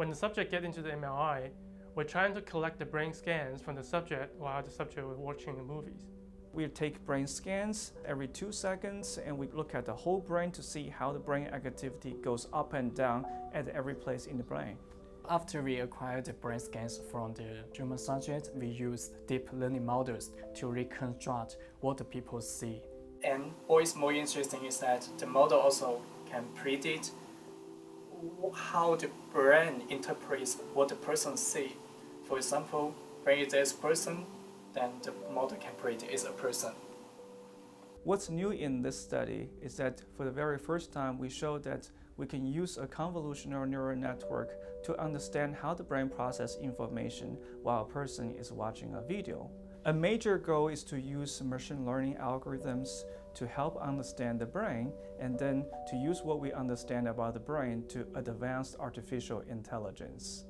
When the subject gets into the MRI, we're trying to collect the brain scans from the subject while the subject was watching the movies. We take brain scans every two seconds and we look at the whole brain to see how the brain activity goes up and down at every place in the brain. After we acquired the brain scans from the German subject, we used deep learning models to reconstruct what the people see. And what is more interesting is that the model also can predict how the brain interprets what the person see. For example, when it is person, then the model can predict it's a person. What's new in this study is that for the very first time we showed that we can use a convolutional neural network to understand how the brain processes information while a person is watching a video. A major goal is to use machine learning algorithms to help understand the brain and then to use what we understand about the brain to advance artificial intelligence.